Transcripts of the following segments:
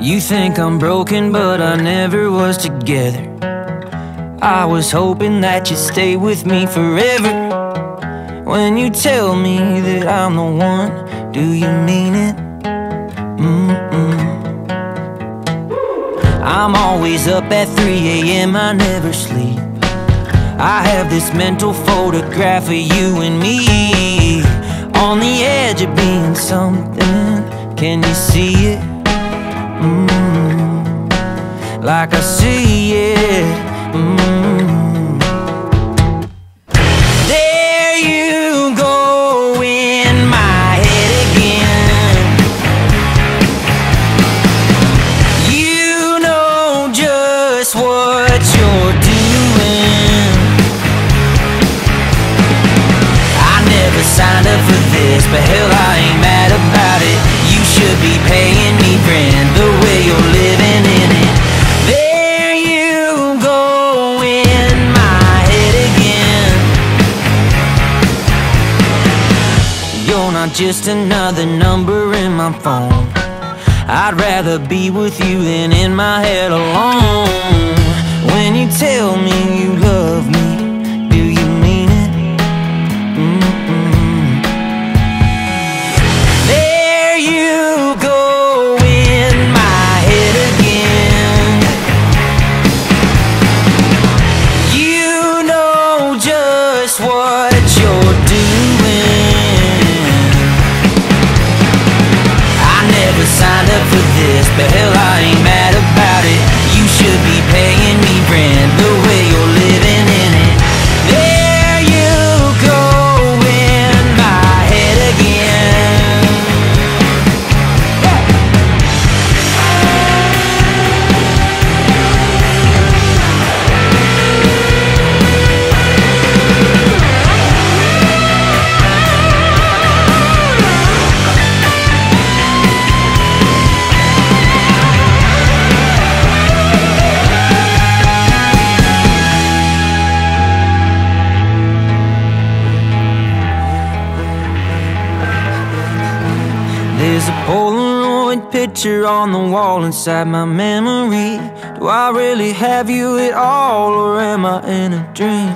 You think I'm broken, but I never was together. I was hoping that you'd stay with me forever. When you tell me that I'm the one, do you mean it? Mm-mm. I'm always up at 3 a.m., I never sleep. I have this mental photograph of you and me on the edge of being something. Can you see it? Mm, like I see it. Mm. There you go in my head again. You know just what you're doing. I never signed up for this, but hell, I ain't mad about it. You should be paying just another number in my phone. I'd rather be with you than in my head alone. When you tell me you love me, do you mean it? Mm-mm. There you go in my head again. You know just what signed up for this, but hell, I ain't mad a Polaroid picture on the wall inside my memory. Do I really have you at all, or am I in a dream?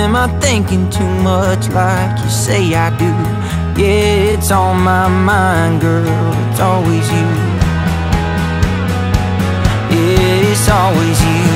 Am I thinking too much like you say I do? Yeah, it's on my mind, girl, it's always you. Yeah, it's always you.